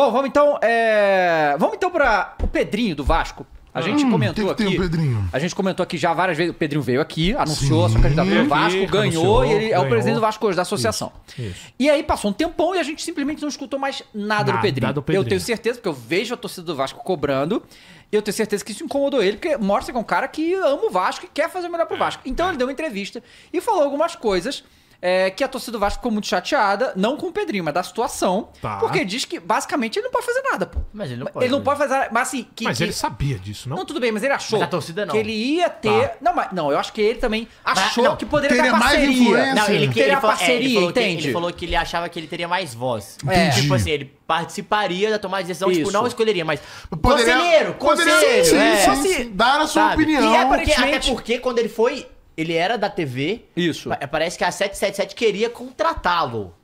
Bom, vamos então. É... Vamos então para o Pedrinho do Vasco. A gente Hum, comentou que que tem aqui. o Pedrinho? A gente comentou aqui já várias vezes. O Pedrinho veio aqui, anunciou a Sim. sua candidatura ao Vasco, aqui, ganhou e ele é o ganhou. presidente do Vasco hoje, da associação. isso. E aí passou um tempão e a gente simplesmente não escutou mais nada, do, Nada Pedrinho. do Pedrinho. Eu tenho certeza, porque eu vejo a torcida do Vasco cobrando. E eu tenho certeza que isso incomodou ele, porque mostra que é um cara que ama o Vasco e quer fazer o melhor pro Vasco. Então ele deu uma entrevista e falou algumas coisas é, que a torcida do Vasco ficou muito chateada, não com o Pedrinho, mas da situação. Tá. Porque diz que basicamente ele não pode fazer nada, pô. Mas ele não pode, Ele não né? pode fazer nada. Mas assim, que. Mas que- ele sabia disso, não? não, tudo bem, mas ele achou Mas a torcida não. que ele ia ter. Tá. Não, mas não, eu acho que ele também achou não, que poderia teria ter mais parceria. influência. Não, ele, que, Teria ele, fa- é, parceria, ele falou que, entende? ele falou que ele achava que ele teria mais voz. Entendi. Tipo assim, ele participaria da tomada de decisão, Isso. tipo, não escolheria, mas. Poderia- conselheiro, poderia- conselheiro. sim, é. sim, sim, dar a sua Sabe? opinião. E é porque, Aparentemente- até porque quando ele foi, ele era da TV. Isso. pa- Parece que a 777 queria contratá-lo.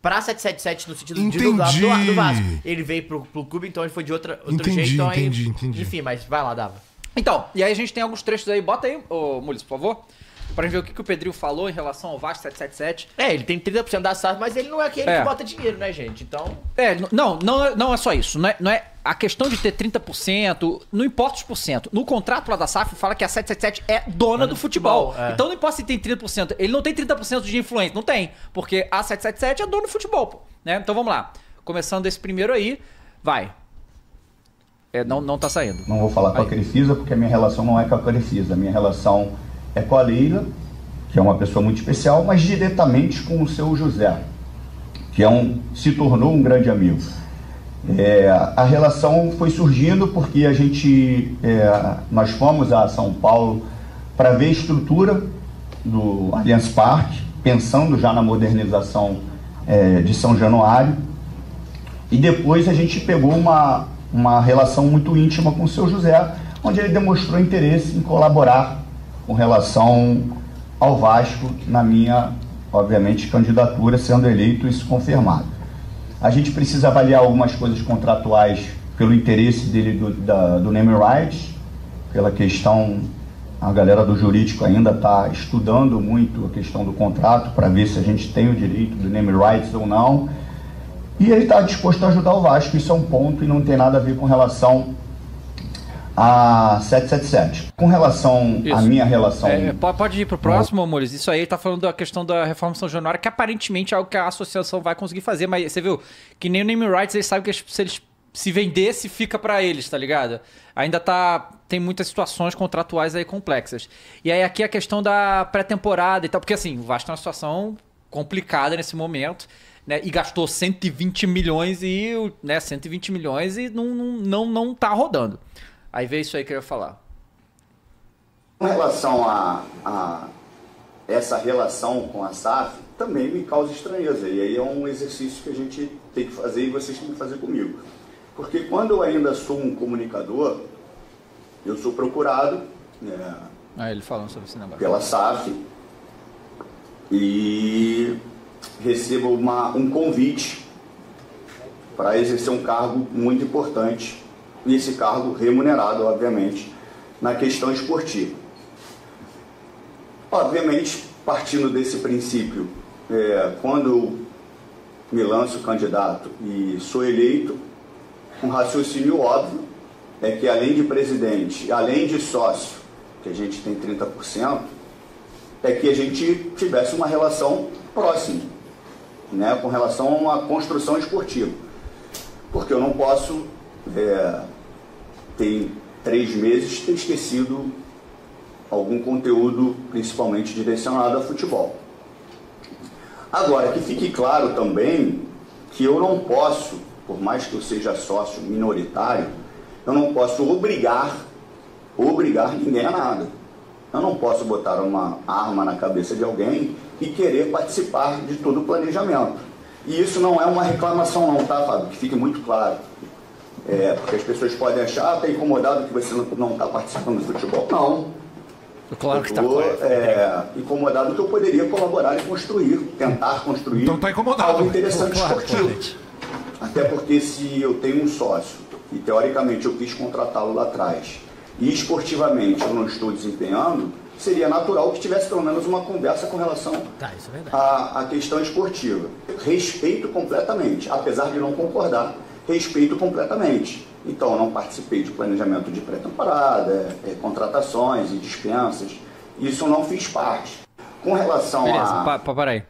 Pra 777 no sentido de do, do, Entendi. do Vasco. Ele veio pro, pro clube, então ele foi de outra, outro Entendi, jeito. Então aí, entendi, entendi. Enfim, mas vai lá, Dava. Então, e aí a gente tem alguns trechos aí. Bota aí, ô Mulis, por favor. Pra gente ver o que, que o Pedrinho falou em relação ao Vasco 777. É, ele tem 30% da SAF, mas ele não é aquele É. que bota dinheiro, né, gente? Então. É, não, não, é- não é só isso. Não é, não é a questão de ter 30%, não importa os por cento. No contrato lá da SAF fala que a 777 é dona do futebol. futebol, é. Então não importa se tem 30%. Ele não tem 30% de influência, não tem. Porque a 777 é dona do futebol, pô. Né? Então vamos lá. Começando esse primeiro aí, vai. É, não, não tá saindo. Não vou falar com a Aí. Crefisa porque a minha relação não é com a Crefisa. A minha relação é com a Leila, que é uma pessoa muito especial, mas diretamente com o seu José, que é um, se tornou um grande amigo. É, a relação foi surgindo porque a gente, é, nós fomos a São Paulo para ver a estrutura do Allianz Parque, pensando já na modernização é, de São Januário. E depois a gente pegou uma, uma relação muito íntima com o seu José, onde ele demonstrou interesse em colaborar com relação ao Vasco na minha, obviamente, candidatura, sendo eleito isso confirmado. A gente precisa avaliar algumas coisas contratuais pelo interesse dele do, da, do name rights, pela questão, a galera do jurídico ainda está estudando muito a questão do contrato para ver se a gente tem o direito do name rights ou não. E ele está disposto a ajudar o Vasco, isso é um ponto e não tem nada a ver com relação a 777. Com relação à minha relação. É, po- pode ir pro próximo, Amores. Isso aí tá falando da questão da reforma São Januário, que aparentemente é algo que a associação vai conseguir fazer, mas você viu que nem o Name Rights, eles sabem que se eles se vendesse, fica pra eles, tá ligado? Ainda tá. Tem muitas situações contratuais aí complexas. E aí aqui a questão da pré-temporada e tal, porque assim, o Vasco tá numa situação complicada nesse momento. Né, e gastou 120 milhões e, né, 120 milhões e não, não, não, não tá rodando. Aí veio isso aí que eu ia falar. Com relação a, a essa relação com a SAF, também me causa estranheza. E aí é um exercício que a gente tem que fazer e vocês têm que fazer comigo. Porque quando eu ainda sou um comunicador, eu sou procurado né, Aí ele falando sobre esse negócio. pela SAF e recebo uma, um convite para exercer um cargo muito importante, e esse cargo remunerado, obviamente, na questão esportiva. Obviamente, partindo desse princípio, é, quando eu me lanço candidato e sou eleito, um raciocínio óbvio é que além de presidente, além de sócio, que a gente tem 30%, é que a gente tivesse uma relação próxima, né, com relação à construção esportiva. Porque eu não posso, é, tem três meses, ter esquecido algum conteúdo, principalmente direcionado a futebol. Agora, que fique claro também que eu não posso, por mais que eu seja sócio minoritário, eu não posso obrigar, obrigar ninguém a nada. Eu não posso botar uma arma na cabeça de alguém e querer participar de todo o planejamento. E isso não é uma reclamação não, tá, Fábio? Que fique muito claro. É, porque as pessoas podem achar, ah, tá incomodado que você não está participando do futebol. Não. Claro que tá Estou correto. é, incomodado que eu poderia colaborar e construir, tentar construir Então tá incomodado. algo interessante Claro, esportivo. claramente. Até porque se eu tenho um sócio e teoricamente eu quis contratá-lo lá atrás e esportivamente eu não estou desempenhando, seria natural que tivesse pelo menos uma conversa com relação Tá, é à questão esportiva. Respeito completamente, apesar de não concordar respeito completamente. Então, não participei de planejamento de pré-temporada, é, contratações e dispensas. Isso não fiz parte. Com relação Beleza, a. pa, pa, peraí.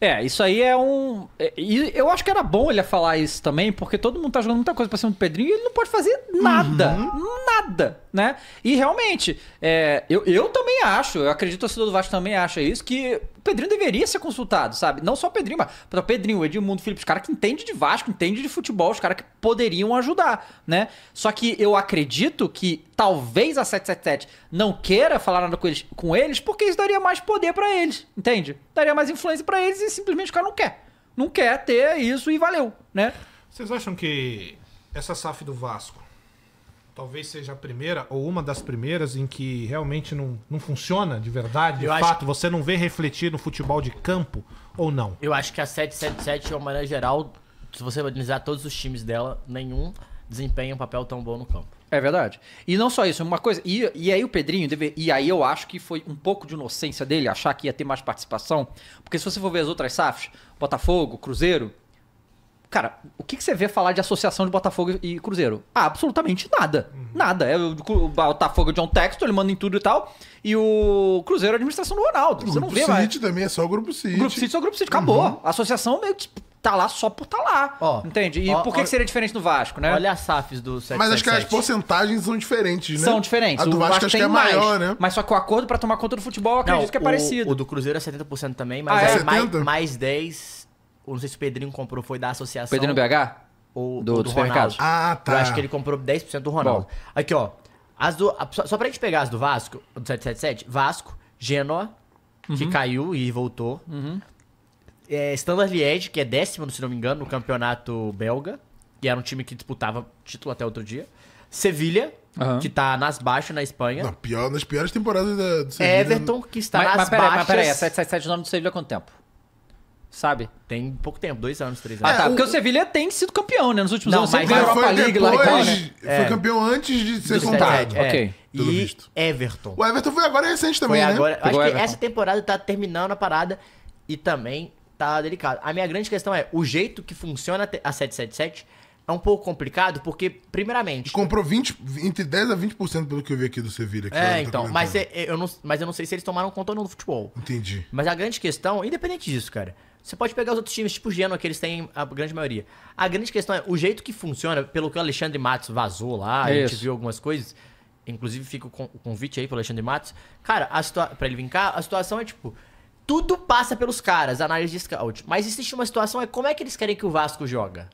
É, isso aí é um. é, eu acho que era bom ele falar isso também, porque todo mundo tá jogando muita coisa pra cima do Pedrinho e ele não pode fazer nada. Nada, né? E realmente, é, eu, eu também acho, eu acredito que o torcedor do Vasco também acha isso, que Pedrinho deveria ser consultado, sabe? Não só o Pedrinho, mas o Pedrinho, o Edmundo, o Felipe, os caras que entendem de Vasco, entendem de futebol, os caras que poderiam ajudar, né? Só que eu acredito que talvez a 777 não queira falar nada com eles, com eles porque isso daria mais poder pra eles, entende? Daria mais influência pra eles e simplesmente o cara não quer. Não quer ter isso e valeu, né? Vocês acham que essa SAF do Vasco talvez seja a primeira ou uma das primeiras em que realmente não, não funciona de verdade, de Eu fato? que- Você não vê refletir no futebol de campo ou não? Eu acho que a 777, de uma maneira geral, se você analisar todos os times dela, nenhum desempenha um papel tão bom no campo. É verdade. E não só isso, uma coisa. E, e aí o Pedrinho, deve, e aí eu acho que foi um pouco de inocência dele achar que ia ter mais participação. Porque se você for ver as outras SAFs, Botafogo, Cruzeiro. Cara, o que, que você vê falar de associação de Botafogo e Cruzeiro? Ah, absolutamente nada. Nada. É, o, o Botafogo é John Texton, ele manda em tudo e tal. E o Cruzeiro é a administração do Ronaldo. O Você não grupo vê City mais. também é só o grupo City. O Grupo City é o Grupo City, acabou. A associação meio que tá lá só por tá lá. Ó, entende? E ó, por que, ó, que seria diferente do Vasco, né? Olha as SAFs do 777. Mas acho que as porcentagens são diferentes, né? São diferentes. A do O Vasco acho que é maior, mais. né? Mas só que o acordo pra tomar conta do futebol, eu acredito Não, que é o- parecido. O do Cruzeiro é 70% também, mas Ah, é? aí mais, 70? mais 10. Não sei se o Pedrinho comprou, foi da associação. Pedrinho BH? ou do- ou dos Ronaldo. Ah, tá. Eu acho que ele comprou 10% do Ronaldo. Bom. Aqui, ó. As do, a- só, só pra gente pegar as do Vasco, do 777, Vasco, Genoa, que Uhum. caiu e voltou. É, Standard Liège, que é décimo, se não me engano, no campeonato belga. Que era um time que disputava título até outro dia. Sevilha, Aham. que tá nas baixas na Espanha. Não, pior, nas piores temporadas da, do Sevilha. Everton, que está mas, nas mas peraí, baixas. mas peraí, a 777 o nome do Sevilha há quanto tempo? Sabe? Tem pouco tempo, dois anos, três Ah, anos. tá. o- Porque o Sevilha tem sido campeão, né? Nos últimos Não, anos sempre mas foi League lá e tal, depois, né? foi É. campeão antes de ser Do comprado. 77, é. ok. Pelo E visto. Everton. O Everton foi agora recente também, Foi né? agora. Acho Pegou que Everton. essa temporada tá terminando a parada e também tá delicado. A minha grande questão é, o jeito que funciona a 777 é um pouco complicado, porque, primeiramente... Comprou 20, entre 10 a 20% pelo que eu vi aqui do Sevilha. É, então, mas é- eu, não, mas eu não sei se eles tomaram conta ou não do futebol. Entendi. Mas a grande questão, independente disso, cara, você pode pegar os outros times, tipo o Genoa, que eles têm a grande maioria. A grande questão é, o jeito que funciona, pelo que o Alexandre Matos vazou lá, a gente Isso. viu algumas coisas, inclusive fica o, con- o convite aí pro Alexandre Matos, cara, a situa pra ele vir cá, a situação é tipo, tudo passa pelos caras, análise de scout, mas existe uma situação, é como é que eles querem que o Vasco joga?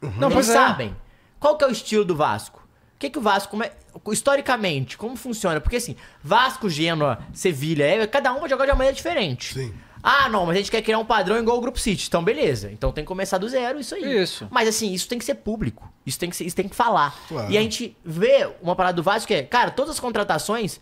Não, eles pois é. sabem. Qual que é o estilo do Vasco? O que, que o Vasco, como é- historicamente, como funciona? Porque assim, Vasco, Genoa, Sevilha, é, cada um vai jogar de uma maneira diferente. Sim. Ah, não, mas a gente quer criar um padrão igual o Grupo City. Então, beleza. Então tem que começar do zero, isso aí. Isso. Mas assim, isso tem que ser público. Isso tem que, ser, isso tem que falar. Claro. E a gente vê uma parada do Vasco que é, cara, todas as contratações.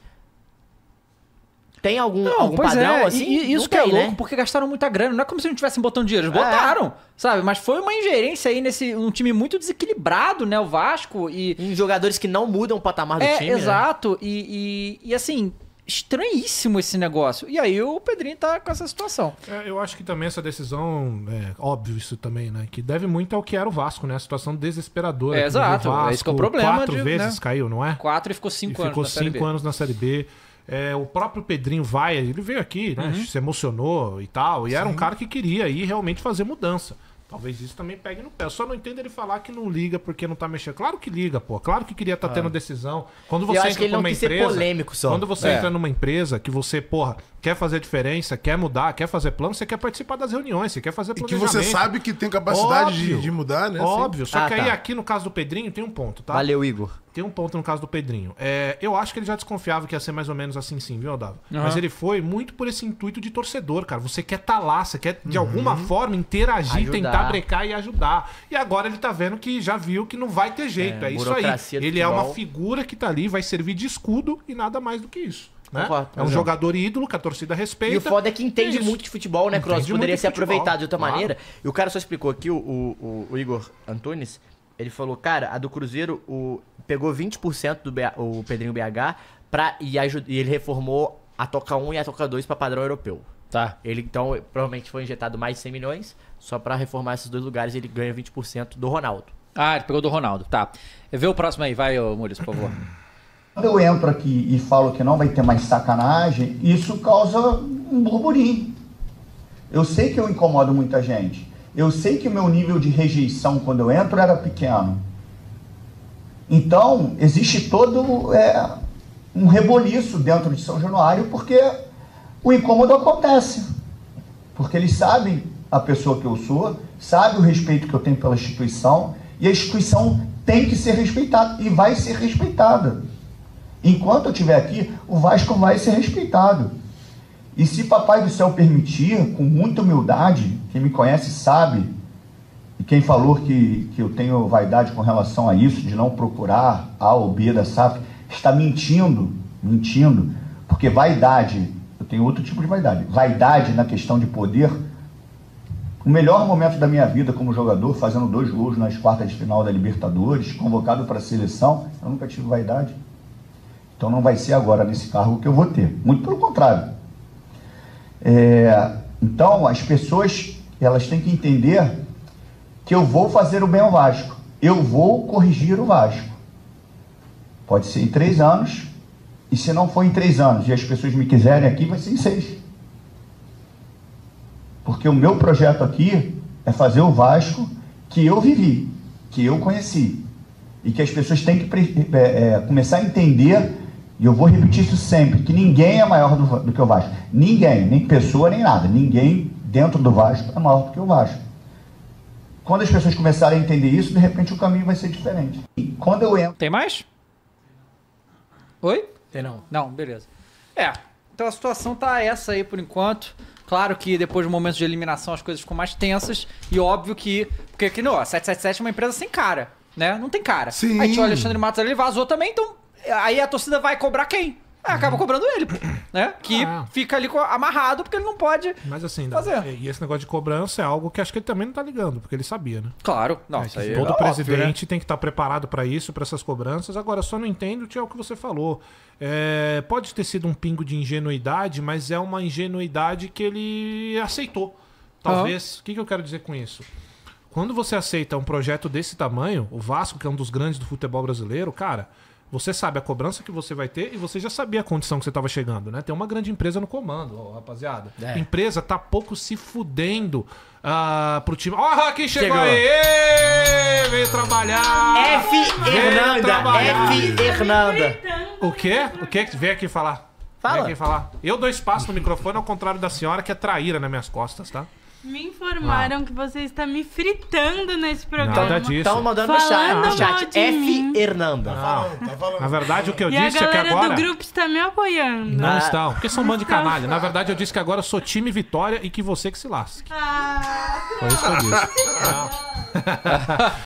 Tem algum, Não, algum pois padrão é, assim? e, isso Não que é tem, louco, né? porque gastaram muita grana. Não é como se não tivessem botando dinheiro. Eles É. botaram, sabe? Mas foi uma ingerência aí nesse um time muito desequilibrado, né? O Vasco. E, Em jogadores que não mudam o patamar do é, time. né? exato. E, e, e, assim, estranhíssimo esse negócio. E aí o Pedrinho tá com essa situação. É, eu acho que também essa decisão, é óbvio isso também, né? Que deve muito ao que era o Vasco, né? A situação desesperadora. É, exato, o Vasco, esse que é o problema Quatro de- vezes né? caiu, não é? Quatro e ficou cinco e anos ficou na Série cinco B. anos na Série B. É, o próprio Pedrinho vai, ele veio aqui, né? Uhum. Se emocionou e tal. E era um cara que queria ir realmente fazer mudança. Talvez isso também pegue no pé. Eu só não entendo ele falar que não liga porque não tá mexendo. Claro que liga, pô. Claro que queria estar tendo decisão. Quando você Ah. acho entra que ele numa não quis ser empresa. polêmico só. Quando você É. entra numa empresa que você, porra, quer fazer diferença, quer mudar, quer fazer plano, você quer participar das reuniões, você quer fazer E que planejamento. você sabe que tem capacidade de, de mudar, né? Óbvio. Só Ah, que aí tá. aqui no caso do Pedrinho tem um ponto, tá? Valeu, Igor. Tem um ponto no caso do Pedrinho. É, eu acho que ele já desconfiava que ia ser mais ou menos assim sim, viu, Odava? Aham. Mas ele foi muito por esse intuito de torcedor, cara. Você quer estar lá, você quer de alguma forma interagir, Ajudar. tentar brecar e ajudar. E agora ele tá vendo que já viu que não vai ter jeito. É, É, isso aí. Ele é uma figura que tá ali, vai servir de escudo e nada mais do que isso. Né? Concordo, é um jogador ídolo que a torcida respeita. E o foda é que entende isso. muito de futebol, né, Cross? Poderia ser futebol, aproveitado de outra claro. maneira. E o cara só explicou aqui, o, o, o- o Igor Antunes, ele falou, cara, a do Cruzeiro o, pegou 20% do BH o Pedrinho BH pra, e, aju- e ele reformou a Toca 1 e a Toca 2 pra padrão europeu. Tá. Ele, então, provavelmente foi injetado mais de 100 milhões, só pra reformar esses dois lugares ele ganha 20% do Ronaldo. Ah, ele pegou do Ronaldo. Tá. Vê o próximo aí, vai, ô Muris, por favor. Quando eu entro aqui e falo que não vai ter mais sacanagem, isso causa um burburinho. Eu sei que eu incomodo muita gente. Eu sei que o meu nível de rejeição quando eu entro era pequeno. Então, existe todo é, um reboliço dentro de São Januário porque o incômodo acontece. Porque eles sabem a pessoa que eu sou, sabem o respeito que eu tenho pela instituição e a instituição tem que ser respeitada e vai ser respeitada. Enquanto eu estiver aqui, o Vasco vai ser respeitado. E se Papai do Céu permitir, com muita humildade, quem me conhece sabe, e quem falou que, que eu tenho vaidade com relação a isso, de não procurar A ou B da SAF, está mentindo, mentindo, porque vaidade, eu tenho outro tipo de vaidade, vaidade na questão de poder, o melhor momento da minha vida como jogador, fazendo dois gols nas quartas de final da Libertadores, convocado para a seleção, eu nunca tive vaidade. Então não vai ser agora nesse cargo que eu vou ter. Muito pelo contrário. É, então as pessoas elas têm que entender que eu vou fazer o bem ao Vasco. Eu vou corrigir o Vasco. Pode ser em três anos. E se não for em três anos e as pessoas me quiserem aqui, vai ser em seis. Porque o meu projeto aqui é fazer o Vasco que eu vivi, que eu conheci. E que as pessoas têm que é, é, começar a entender, e eu vou repetir isso sempre, que ninguém é maior do, do que o Vasco. Ninguém, nem pessoa, nem nada. Ninguém dentro do Vasco é maior do que o Vasco. Quando as pessoas começarem a entender isso, de repente o caminho vai ser diferente. E quando eu entro. Tem mais? Oi? Tem não. Não, beleza. É, então a situação tá essa aí por enquanto. Claro que depois do momento de eliminação as coisas ficam mais tensas. E óbvio que. Porque aqui no 777 é uma empresa sem cara, né? Não tem cara. Sim. Aí tinha o Alexandre Matos ali, ele vazou também, então. Aí a torcida vai cobrar quem? Ah, acaba cobrando ele, pô, né? Que Ah. fica ali amarrado porque ele não pode. Mas assim, Fazer. e esse negócio de cobrança é algo que acho que ele também não tá ligando, porque ele sabia, né? Claro, não, É, isso aí é todo óbvio, né? presidente tem que estar preparado para isso, para essas cobranças. Agora, só não entendo que é o que você falou. É, pode ter sido um pingo de ingenuidade, mas é uma ingenuidade que ele aceitou. Talvez. O que, que eu quero dizer com isso? Quando você aceita um projeto desse tamanho, o Vasco, que é um dos grandes do futebol brasileiro, cara, você sabe a cobrança que você vai ter e você já sabia a condição que você estava chegando, né? Tem uma grande empresa no comando, ó, rapaziada. É. Empresa tá pouco se fudendo ah, pro time. Ó, quem chegou, Chegou. aí! Veio trabalhar! F. Hernanda. trabalhar. F. Hernanda. O quê? O quê? Vem aqui falar. Fala. Vem aqui falar. Eu dou espaço no microfone, ao contrário da senhora, que é traíra nas minhas costas, tá? Me informaram que você está me fritando nesse programa. Nada disso. Estão mandando no chat. Falando No chat. mal de F. mim. Hernanda. Falando, tá falando. Na verdade, o que eu E a disse é que galera agora. do grupo está me apoiando. Não Ah. estão, porque são um bando de canalha. Na verdade, eu disse que agora eu sou time Vitória e que você que se lasque. Ah, Foi isso que eu disse. Não.